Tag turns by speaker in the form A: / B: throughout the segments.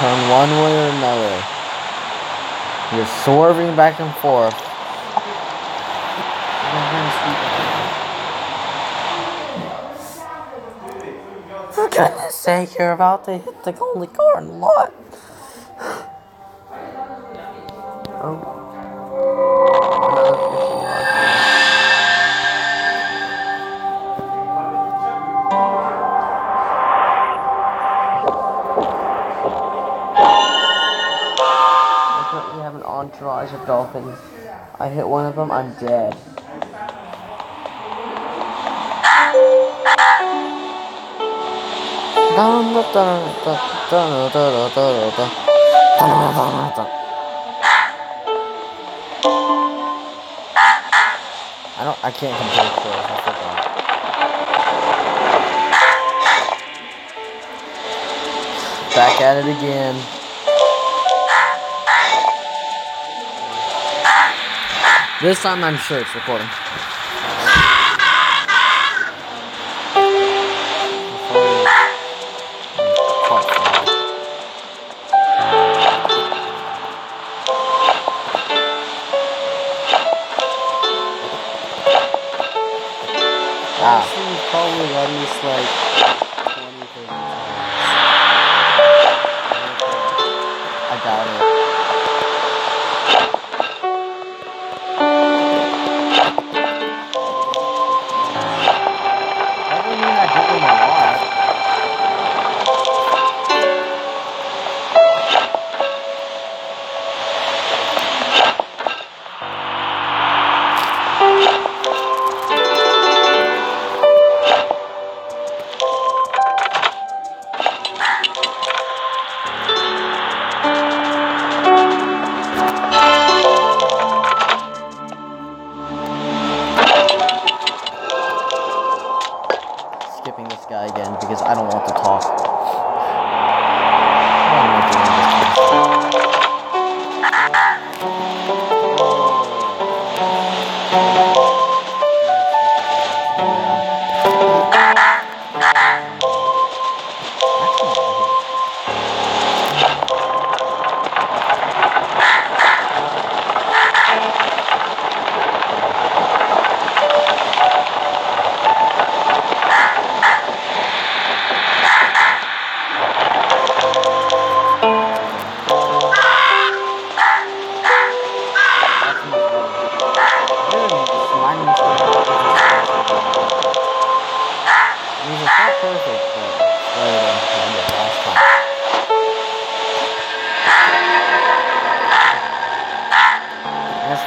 A: turn one way or another. You're swerving back and forth. For goodness sake, you're about to hit the only corn lot. I hit one of them, I'm dead. I don't. I can't compare chorus. I forgot. Back at it again. This time I'm sure it's recording.
B: This probably at least like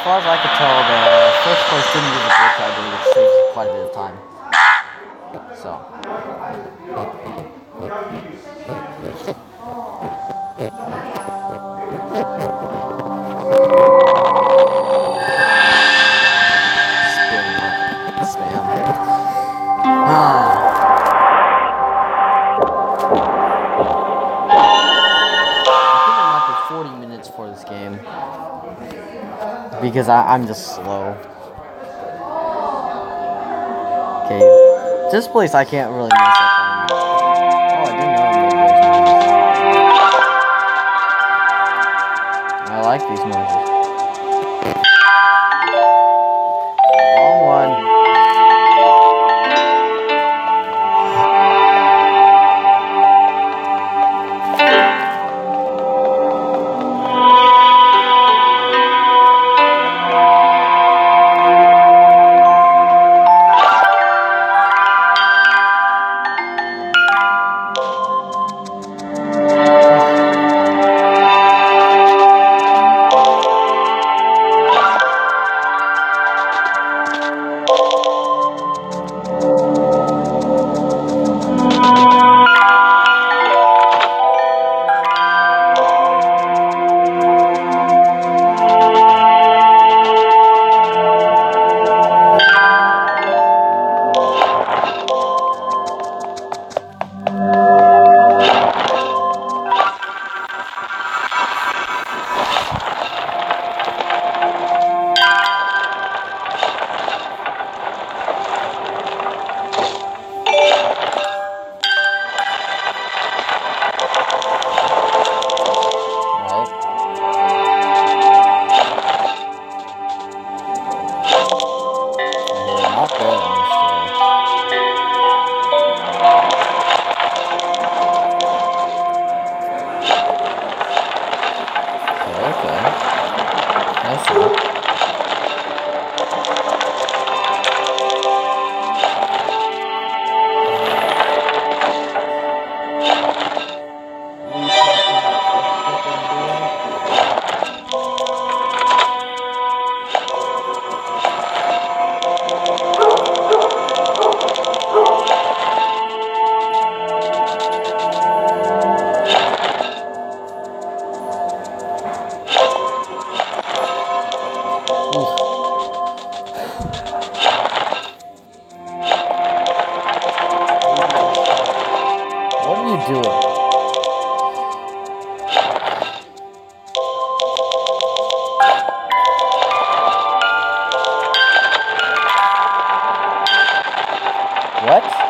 A: far as I could tell, the first place didn't use a glitch I believe, which saves quite a bit of time. So. Because I, I'm just slow. Okay. This place I can't really mess up. Oh. I like these noises. What?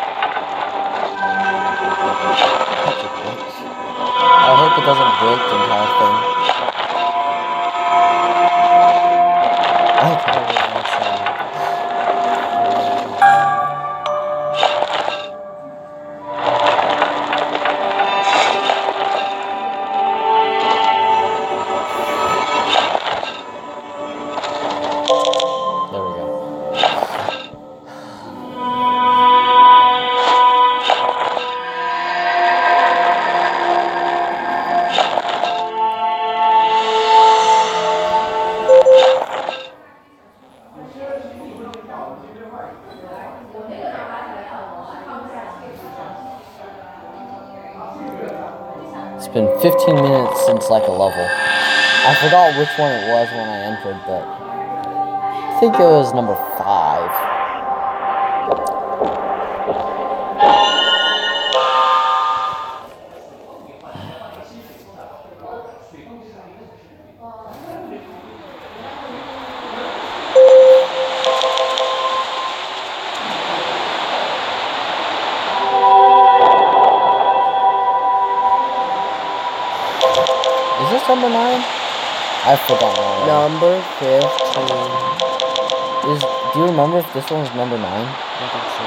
A: 15 minutes since like a level. I forgot which one it was when I entered, but I think it was number five. I forgot.
B: Number 15.
A: Is do you remember if this one was number nine?
B: I think so.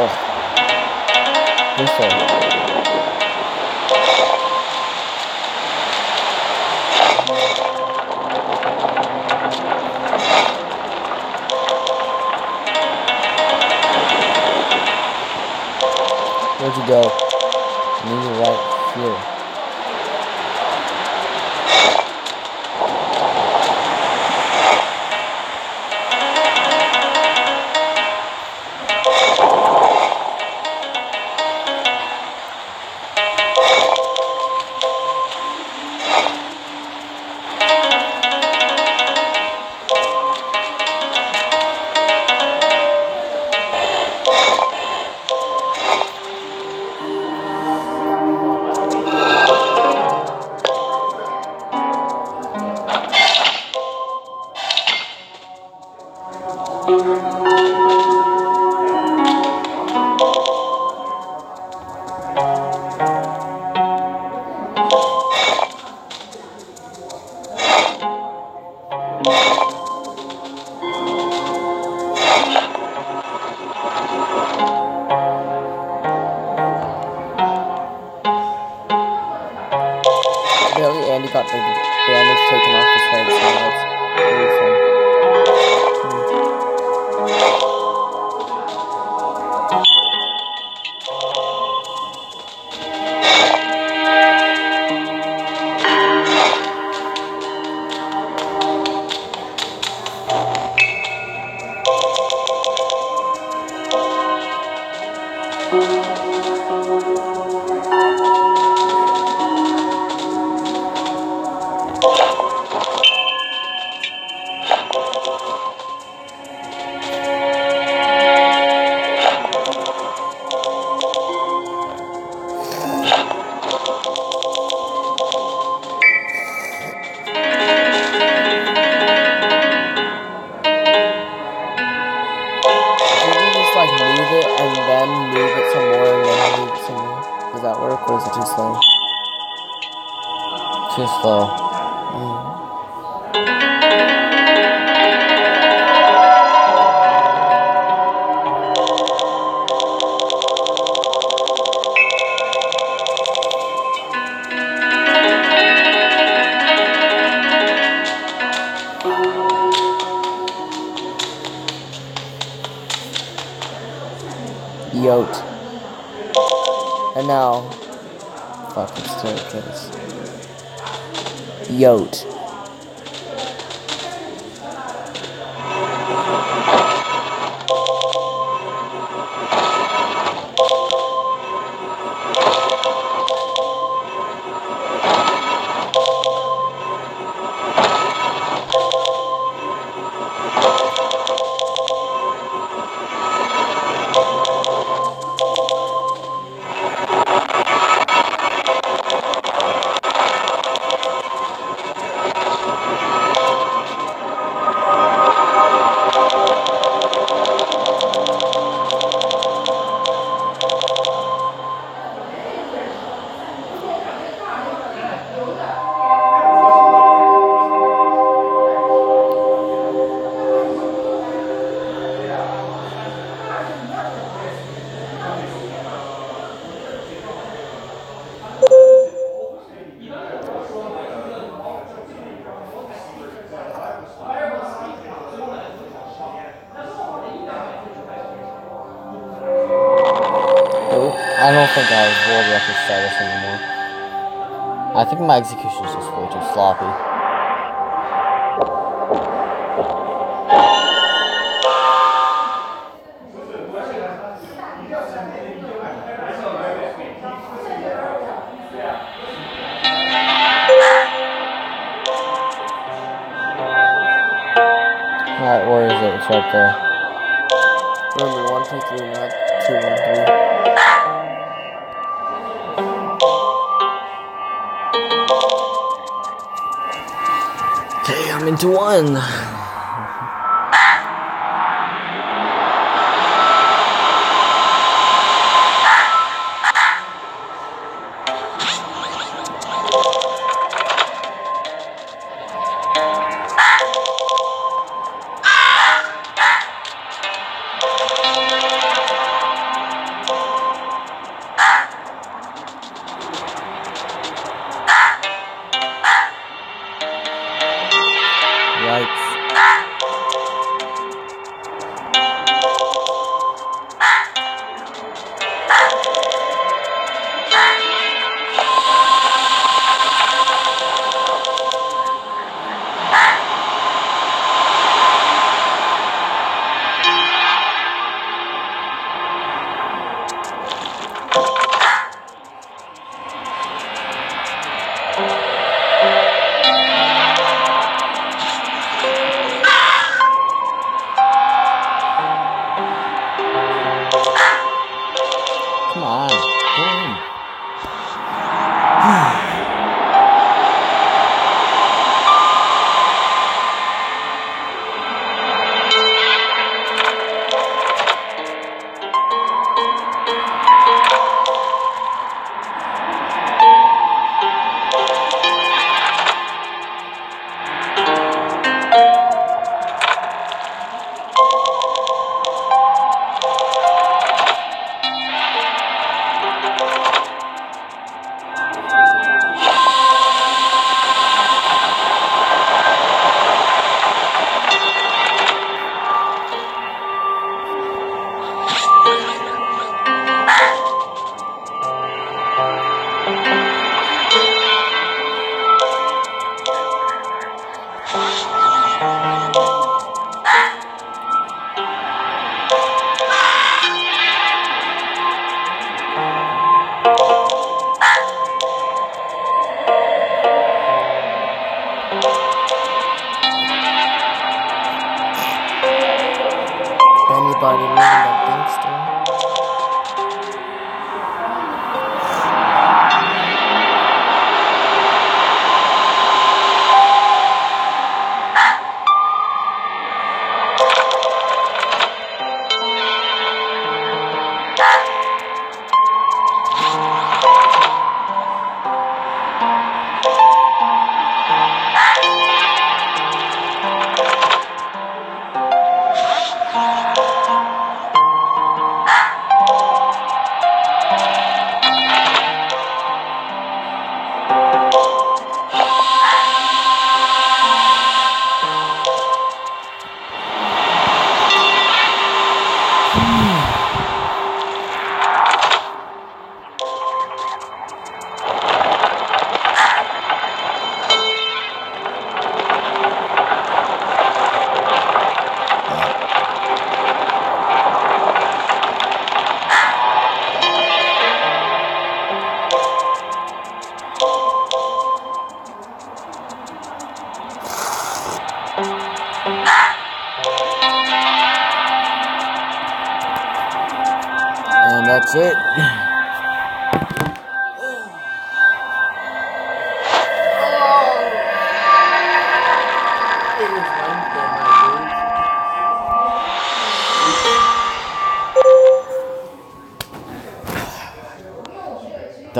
A: Ugh. This one. Where'd you go? I need you right here. Fucking staircase. Yote. exécution. I'm into one.
B: Bye.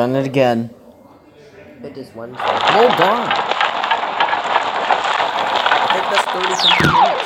A: Done it again.
B: It is one.
A: Hold on.
B: I think that's 30 something minutes.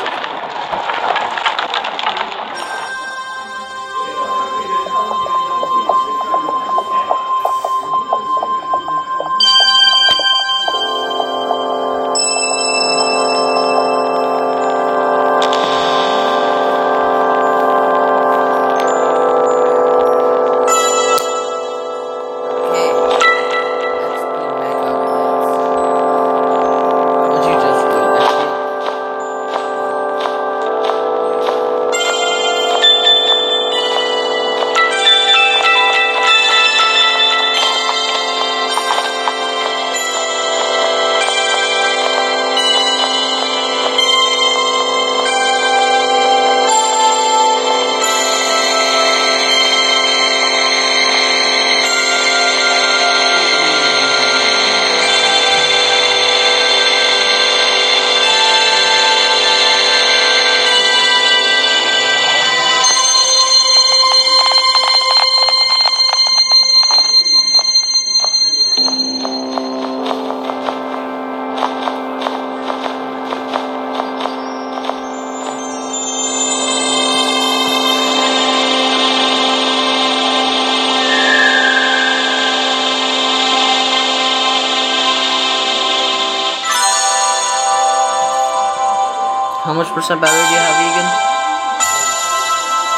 A: Percent battery do you have, Egan?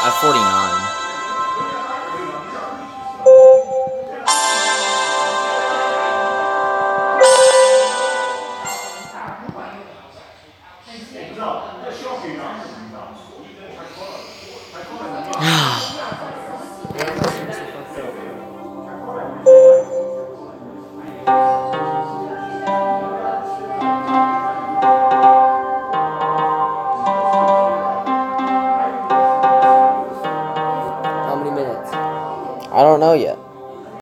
A: I have 49.